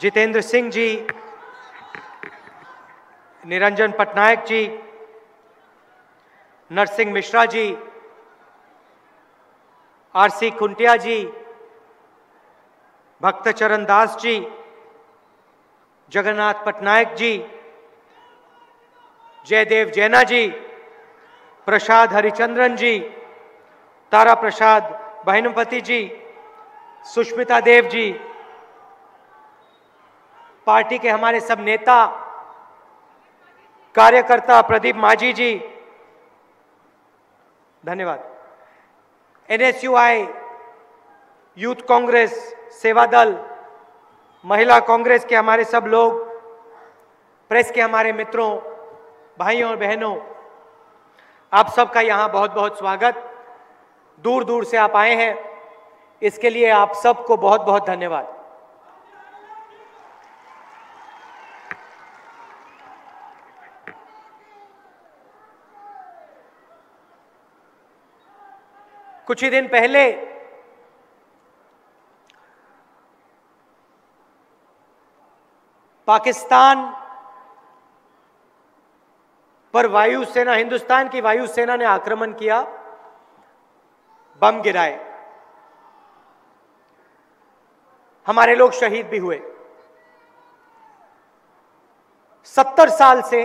Jitendra Singh ji Niranjan Patnaik ji Narasingha Mishra ji RC Khuntia ji Bhakta Charan Das ji Jagannath Patnaik ji Jaydev Jena ji प्रसाद हरिचंद्रन जी तारा प्रसाद बहनुपति जी Sushmita Dev ji party के हमारे सब नेता, कार्यकर्ता प्रदीप माझी जी, धन्यवाद। एनएसयूआई, यूथ कांग्रेस, सेवा दल, महिला कांग्रेस के हमारे सब लोग, प्रेस के हमारे मित्रों, भाइयों और बहनों, आप सबका यहाँ बहुत बहुत स्वागत। दूर दूर से आप आए हैं, इसके लिए आप सबको बहुत बहुत धन्यवाद। कुछ ही दिन पहले पाकिस्तान पर वायुसेना हिंदुस्तान की वायुसेना ने आक्रमण किया, बम गिराए। हमारे लोग शहीद भी हुए। सत्तर साल से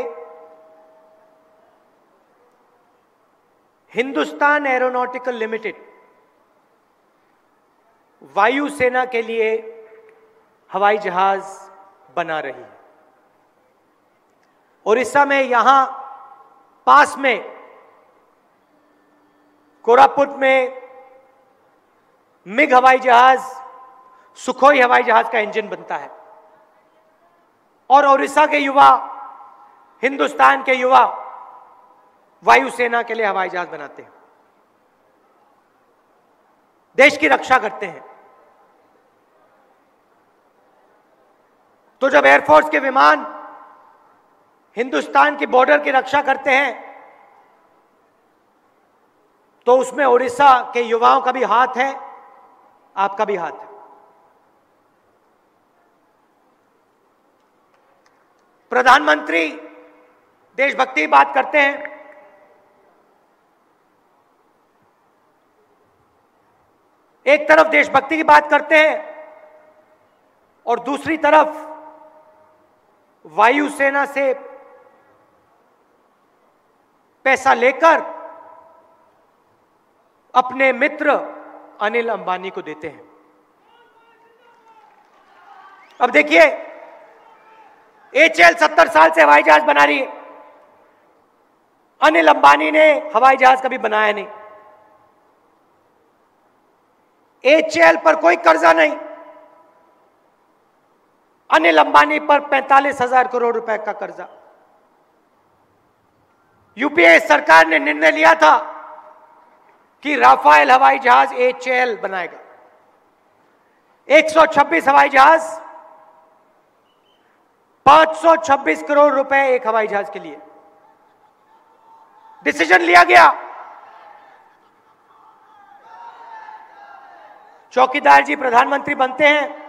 हिंदुस्तान एरोनॉटिकल लिमिटेड वायुसेना के लिए हवाई जहाज़ बना रही है। उड़ीसा में यहाँ पास में कोरापुट में मिग हवाई जहाज़, सुखोई हवाई जहाज़ का इंजन बनता है। और ओडिशा के युवा, हिंदुस्तान के युवा वायुसेना के लिए हवाई जहाज़ बनाते हैं। देश की रक्षा करते हैं। तो जब एयरफोर्स के विमान हिंदुस्तान की बॉर्डर की रक्षा करते हैं तो उसमें उड़ीसा के युवाओं का भी हाथ है, आपका भी हाथ है। प्रधानमंत्री, देशभक्ति बात करते हैं। एक तरफ़ देशभक्ति की बात करते हैं और दूसरी तरफ़ वायुसेना से पैसा लेकर अपने मित्र अनिल अंबानी को देते हैं। अब देखिए, एचएल सत्तर साल से हवाई जहाज़ बना रही है। अनिल अंबानी ने हवाई जहाज़ कभी बनाया नहीं। एचएल पर कोई कर्जा नहीं। अनिल अंबानी पर पैंतालीस हज़ार करोड़ रुपए का कर्जा। यूपीए सरकार ने निर्णय लिया था कि राफेल हवाई जहाज़ एचएल बनाएगा। 126 हवाई जहाज़ 526 करोड़ रुपए एक हवाई जहाज़ के लिए। डिसीज़न लिया गया। चौकीदार जी प्रधानमंत्री बनते हैं।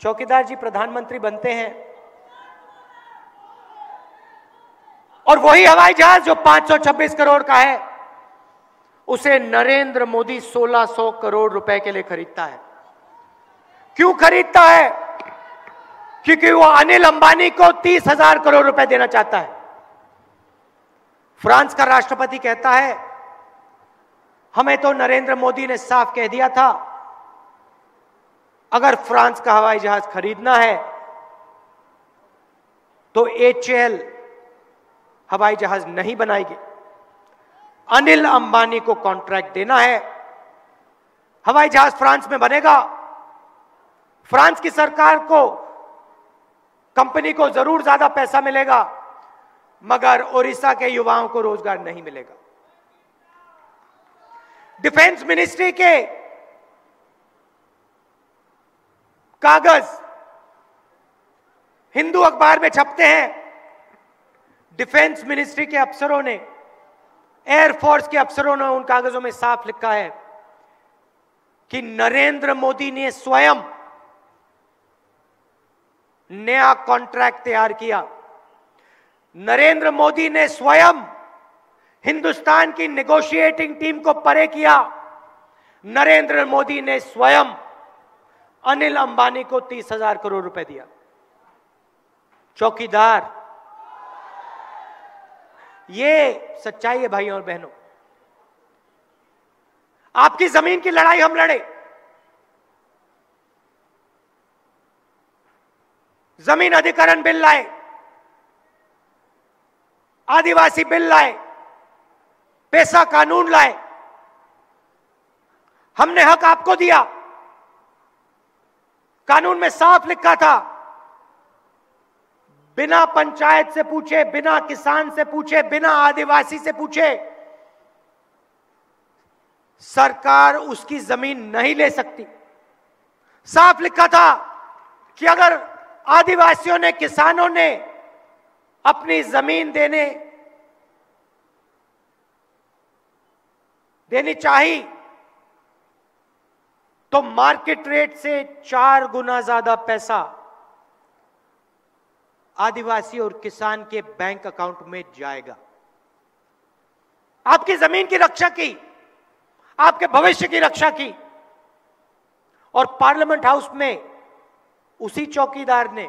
चौकीदार जी प्रधानमंत्री बनते हैं। और वही हवाई जहाज़ जो 526 करोड़ का है, उसे नरेंद्र मोदी 1600 करोड़ रुपए के लिए खरीदता है। क्यों खरीदता है? क्योंकि वो अनिल अंबानी को तीस हज़ार करोड़ रुपए देना चाहता है। फ्रांस का राष्ट्रपति कहता है हमें तो नरेंद्र मोदी ने साफ़ कह दिया था, अगर फ्रांस का हवाई जहाज़ खरीदना है तो एचएल हवाई जहाज़ नहीं बनाएगी। अनिल अंबानी को कॉन्ट्रैक्ट देना है, हवाई जहाज़ फ्रांस में बनेगा। फ्रांस की सरकार को, कंपनी को ज़रूर ज़्यादा पैसा मिलेगा, मगर ओडिशा के युवाओं को रोज़गार नहीं मिलेगा। डिफेंस मिनिस्ट्री के कागज़ हिंदू अखबार में छपते हैं। डिफेंस मिनिस्ट्री के अफसरों ने एयरफोर्स के अफसरों ने उन कागजों में साफ़ लिखा है कि नरेंद्र मोदी ने स्वयं नया कॉन्ट्रैक्ट तैयार किया। नरेंद्र मोदी ने स्वयं हिंदुस्तान की नेगोशिएटिंग टीम को परे किया। नरेंद्र मोदी ने स्वयं अनिल अंबानी को तीस हज़ार करोड़ रुपए दिया। चौकीदार। ये सच्चाई है भाइयों और बहनों। आपकी ज़मीन की लड़ाई हम लड़े। ज़मीन अधिकरण बिल लाए। आदिवासी बिल लाए। पैसा कानून लाए। हमने हक आपको दिया। कानून में साफ़ लिखा था, बिना पंचायत से पूछे, बिना किसान से पूछे, बिना आदिवासी से पूछे, सरकार उसकी ज़मीन नहीं ले सकती। साफ़ लिखा था कि अगर आदिवासियों ने, किसानों ने अपनी ज़मीन देने देनी चाहिए। तो मार्केट रेट से चार गुना ज़्यादा पैसा आदिवासी और किसान के बैंक अकाउंट में जाएगा। आपकी ज़मीन की रक्षा की, आपके भविष्य की रक्षा की और पार्लियामेंट हाउस में उसी चौकीदार ने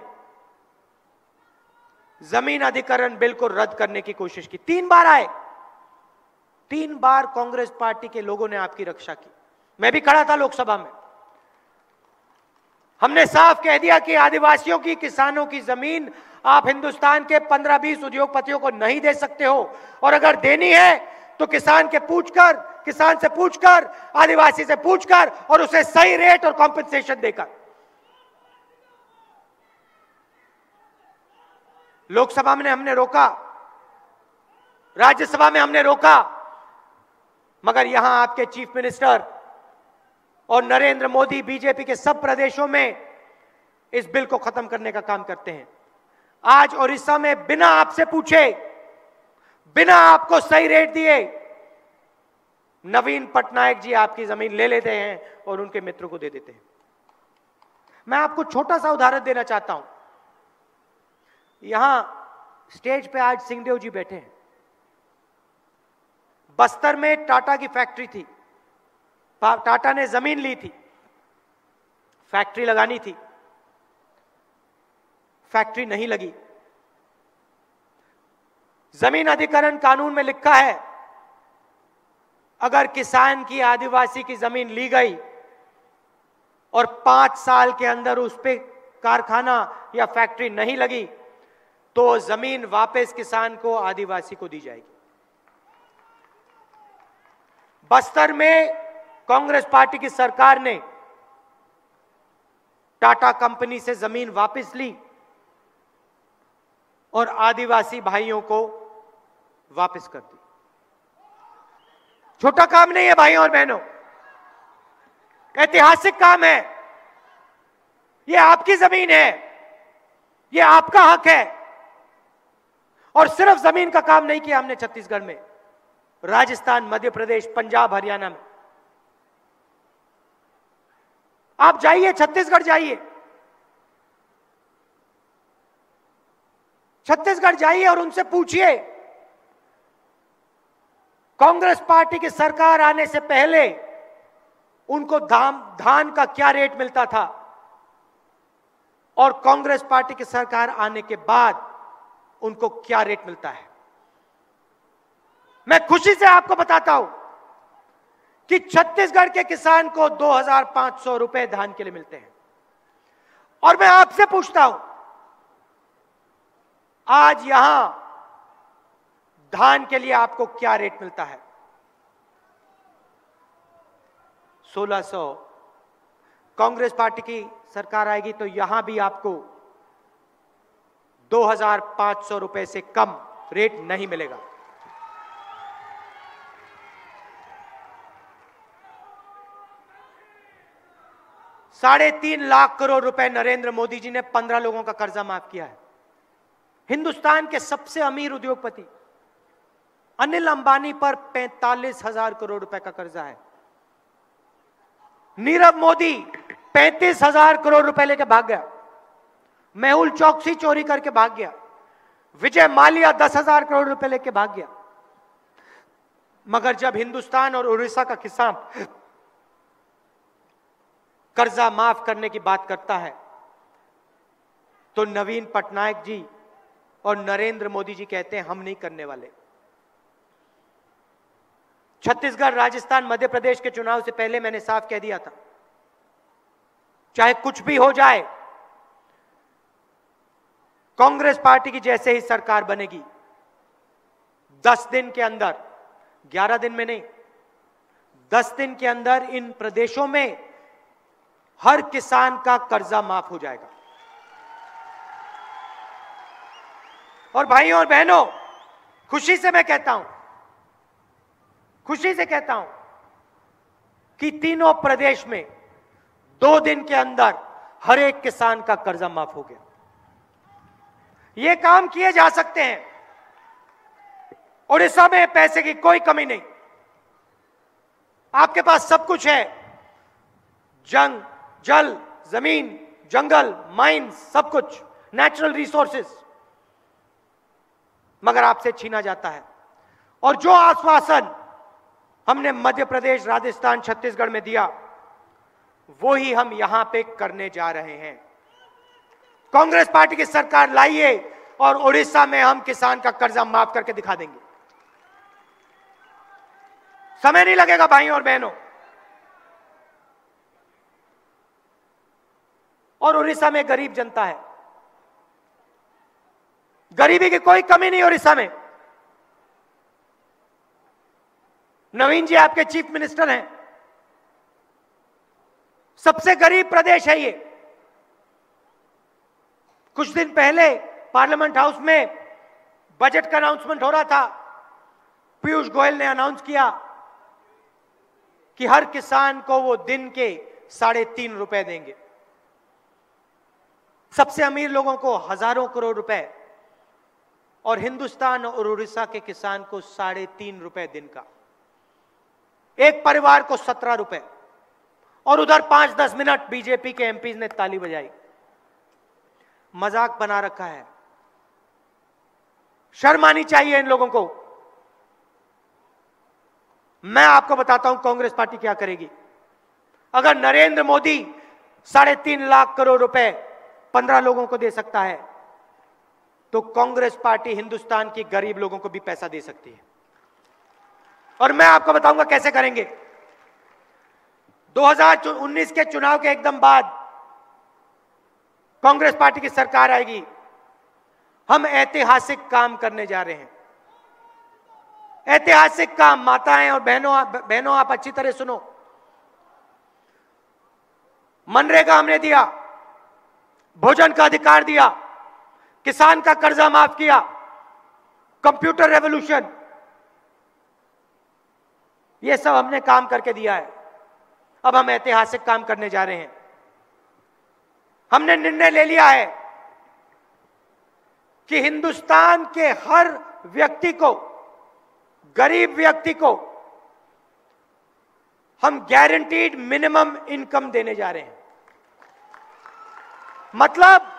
ज़मीन अधिकरण बिल को रद्द करने की कोशिश की। तीन बार आए। तीन बार कांग्रेस पार्टी के लोगों ने आपकी रक्षा की। मैं भी खड़ा था लोकसभा में। हमने साफ़ कह दिया कि आदिवासियों की, किसानों की ज़मीन आप हिंदुस्तान के 15-20 उद्योगपतियों को नहीं दे सकते हो। और अगर देनी है तो किसान के पूछकर, किसान से पूछकर, आदिवासी से पूछकर और उसे सही रेट और कॉम्पेंसेशन देकर। लोकसभा में हमने रोका। राज्यसभा में हमने रोका। मगर यहाँ आपके चीफ मिनिस्टर और नरेंद्र मोदी बीजेपी के सब प्रदेशों में इस बिल को खत्म करने का काम करते हैं। आज ओडिशा में बिना आपसे पूछे, बिना आपको सही रेट दिए, नवीन पटनायक जी आपकी ज़मीन ले लेते हैं और उनके मित्रों को दे देते हैं। मैं आपको छोटा सा उदाहरण देना चाहता हूँ। यहाँ स्टेज पे आज सिंहदेव जी बैठे हैं। बस्तर में टाटा की फैक्ट्री थी। टाटा ने ज़मीन ली थी। फैक्ट्री लगानी थी। फैक्ट्री नहीं लगी। ज़मीन अधिकरण कानून में लिखा है, अगर किसान की आदिवासी की ज़मीन ली गई और पाँच साल के अंदर उस पर कारखाना या फैक्ट्री नहीं लगी तो ज़मीन वापस किसान को, आदिवासी को दी जाएगी। बस्तर में कांग्रेस पार्टी की सरकार ने टाटा कंपनी से ज़मीन वापस ली और आदिवासी भाइयों को वापस कर दी। छोटा काम नहीं है भाइयों और बहनों, ऐतिहासिक काम है। यह आपकी ज़मीन है यह आपका हक है। और सिर्फ़ ज़मीन का काम नहीं किया हमने छत्तीसगढ़ में। राजस्थान, मध्य प्रदेश, पंजाब, हरियाणा में। आप जाइए, छत्तीसगढ़ जाइए। छत्तीसगढ़ जाइए और उनसे पूछिए, कांग्रेस पार्टी की सरकार आने से पहले उनको धाम धान का क्या रेट मिलता था? और कांग्रेस पार्टी की सरकार आने के बाद उनको क्या रेट मिलता है? मैं खुशी से आपको बताता हूँ कि छत्तीसगढ़ के किसान को 2500 रुपए धान के लिए मिलते हैं। और मैं आपसे पूछता हूँ, आज यहाँ धान के लिए आपको क्या रेट मिलता है? 1600 कांग्रेस पार्टी की सरकार आएगी तो यहाँ भी आपको 2500 रुपए से कम रेट नहीं मिलेगा। साढ़े तीन लाख करोड़ रुपए नरेंद्र मोदी जी ने पंद्रह लोगों का कर्जा माफ़ किया है। हिंदुस्तान के सबसे अमीर उद्योगपति अनिल अंबानी पर पैंतालीस हज़ार करोड़ रुपए का कर्जा है। नीरव मोदी पैंतीस हज़ार करोड़ रुपए लेके भाग गया। मेहुल चौकसी चोरी करके भाग गया। विजय मालिया दस हज़ार करोड़ रुपए लेके भाग गया। मगर जब हिंदुस्तान और उड़ीसा का किसान कर्जा माफ़ करने की बात करता है। तो नवीन पटनायक जी और नरेंद्र मोदी जी कहते हैं, हम नहीं करने वाले। छत्तीसगढ़, राजस्थान, मध्य प्रदेश के चुनाव से पहले मैंने साफ़ कह दिया था। चाहे कुछ भी हो जाए, कांग्रेस पार्टी की जैसे ही सरकार बनेगी, दस दिन के अंदर, ग्यारह दिन में नहीं, दस दिन के अंदर इन प्रदेशों में हर किसान का कर्जा माफ़ हो जाएगा। और भाइयों और बहनों, खुशी से मैं कहता हूँ, खुशी से कहता हूँ कि तीनों प्रदेश में दो दिन के अंदर हर एक किसान का कर्जा माफ़ हो गया। ये काम किए जा सकते हैं उड़ीसा में पैसे की कोई कमी नहीं। आपके पास सब कुछ है। जंग जल, ज़मीन, जंगल माइंस सब कुछ नेचुरल रिसोर्सेस मगर आपसे छीना जाता है। और जो आश्वासन हमने मध्य प्रदेश, राजस्थान, छत्तीसगढ़ में दिया, वो ही हम यहाँ पे करने जा रहे हैं। कांग्रेस पार्टी की सरकार लाइए और उड़ीसा में हम किसान का कर्जा माफ़ करके दिखा देंगे। समय नहीं लगेगा, भाइयों और बहनों। और उड़ीसा में गरीब जनता है। गरीबी की कोई कमी नहीं उड़ीसा में। नवीन जी आपके चीफ मिनिस्टर हैं। सबसे गरीब प्रदेश है ये। कुछ दिन पहले पार्लियामेंट हाउस में बजट का अनाउंसमेंट हो रहा था। पीयूष गोयल ने अनाउंस किया कि हर किसान को वो दिन के साढ़े तीन रुपए देंगे। सबसे अमीर लोगों को हज़ारों करोड़ रुपए और हिंदुस्तान और उड़ीसा के किसान को साढ़े तीन रुपए दिन का। एक परिवार को सत्रह रुपए और उधर पाँच दस मिनट बीजेपी के एमपी ने ताली बजाई। मज़ाक बना रखा है। शर्म आनी चाहिए इन लोगों को। मैं आपको बताता हूँ कांग्रेस पार्टी क्या करेगी। अगर नरेंद्र मोदी साढ़े तीन लाख करोड़ रुपए पंद्रह लोगों को दे सकता है तो कांग्रेस पार्टी हिंदुस्तान की गरीब लोगों को भी पैसा दे सकती है। और मैं आपको बताऊँगा कैसे करेंगे। 2019 के चुनाव के एकदम बाद कांग्रेस पार्टी की सरकार आएगी। हम ऐतिहासिक काम करने जा रहे हैं। ऐतिहासिक काम, माताएँ और बहनों बहनों, आप अच्छी तरह सुनो। मनरेगा हमने दिया। भोजन का अधिकार दिया, किसान का कर्जा माफ़ किया, कंप्यूटर रेवोल्यूशन। ये सब हमने काम करके दिया है। अब हम ऐतिहासिक काम करने जा रहे हैं। हमने निर्णय ले लिया है कि हिंदुस्तान के हर व्यक्ति को, गरीब व्यक्ति को, हम गारंटीड मिनिमम इनकम देने जा रहे हैं। मतलब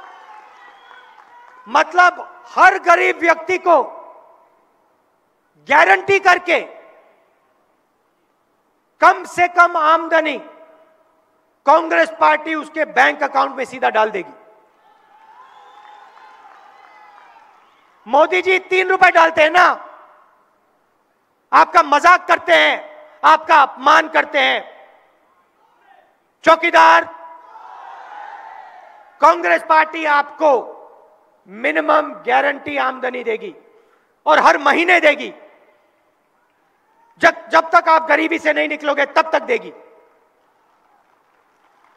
मतलब हर गरीब व्यक्ति को गारंटी करके कम से कम आमदनी कांग्रेस पार्टी उसके बैंक अकाउंट में सीधा डाल देगी। मोदी जी तीन रुपए डालते हैं ना, आपका मज़ाक करते हैं, आपका अपमान करते हैं, चौकीदार कांग्रेस पार्टी आपको मिनिमम गारंटी आमदनी देगी और हर महीने देगी। जब जब तक आप गरीबी से नहीं निकलोगे, तब तक देगी।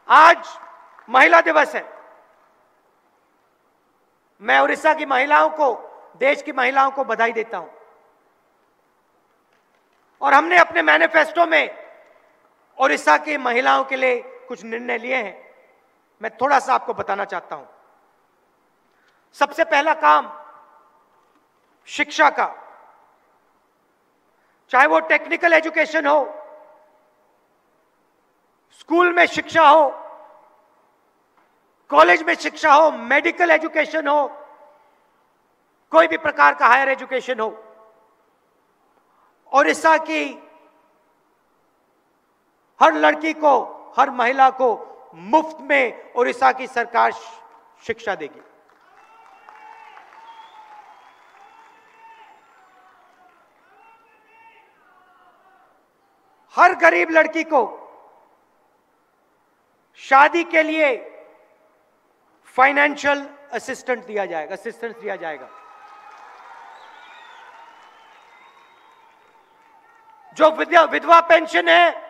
आज महिला दिवस है। मैं उड़ीसा की महिलाओं को, देश की महिलाओं को बधाई देता हूँ। और हमने अपने मैनिफेस्टो में उड़ीसा की महिलाओं के लिए कुछ निर्णय लिए हैं। मैं थोड़ा सा आपको बताना चाहता हूँ। सबसे पहला काम शिक्षा का। चाहे वो टेक्निकल एजुकेशन हो स्कूल में शिक्षा हो कॉलेज में शिक्षा हो मेडिकल एजुकेशन हो, कोई भी प्रकार का हायर एजुकेशन हो और ओडिशा की हर लड़की को, हर महिला को मुफ़्त में उड़ीसा की सरकार शिक्षा देगी। हर गरीब लड़की को शादी के लिए फाइनेंशियल असिस्टेंट दिया जाएगा, असिस्टेंस दिया जाएगा। जो विधवा पेंशन है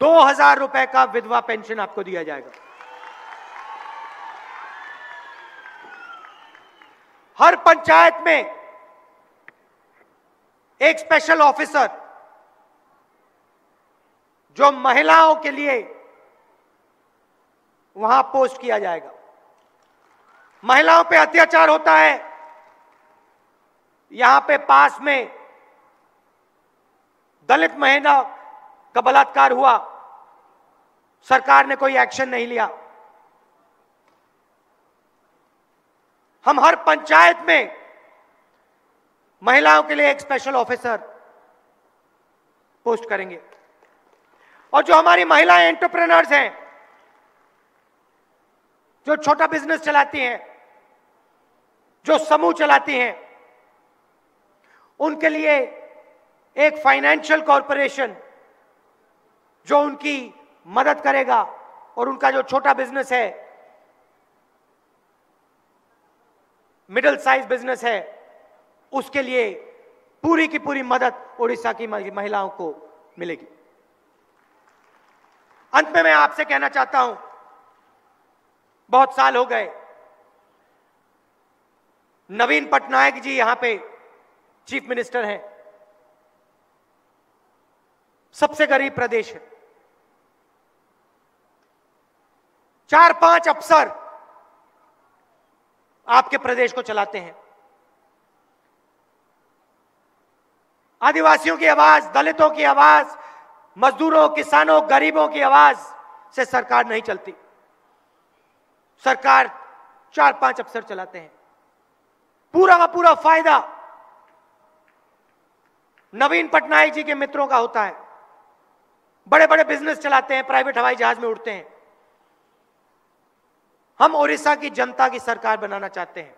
दो हज़ार रुपए का विधवा पेंशन आपको दिया जाएगा। हर पंचायत में एक स्पेशल ऑफिसर जो महिलाओं के लिए वहाँ पोस्ट किया जाएगा। महिलाओं पे अत्याचार होता है, यहाँ पे पास में दलित महिला का बलात्कार हुआ। सरकार ने कोई एक्शन नहीं लिया। हम हर पंचायत में महिलाओं के लिए एक स्पेशल ऑफिसर पोस्ट करेंगे। और जो हमारी महिलाएँ एंटरप्रेनर्स हैं, जो छोटा बिज़नेस चलाती हैं, जो समूह चलाती हैं, उनके लिए एक फाइनेंशियल कॉरपोरेशन जो उनकी मदद करेगा और उनका जो छोटा बिज़नेस है मिडिल साइज़ बिज़नेस है, उसके लिए पूरी की पूरी मदद उड़ीसा की महिलाओं को मिलेगी। अंत में मैं आपसे कहना चाहता हूँ, बहुत साल हो गए। नवीन पटनायक जी यहाँ पे चीफ मिनिस्टर हैं। सबसे गरीब प्रदेश है। चार पाँच अफसर आपके प्रदेश को चलाते हैं। आदिवासियों की आवाज़, दलितों की आवाज़, मजदूरों, किसानों, गरीबों की आवाज़ से सरकार नहीं चलती। सरकार चार पाँच अफसर चलाते हैं। पूरा का पूरा फ़ायदा नवीन पटनायक जी के मित्रों का होता है। बड़े बड़े बिज़नेस चलाते हैं, प्राइवेट हवाई जहाज़ में उड़ते हैं। हम ओडिशा की जनता की सरकार बनाना चाहते हैं।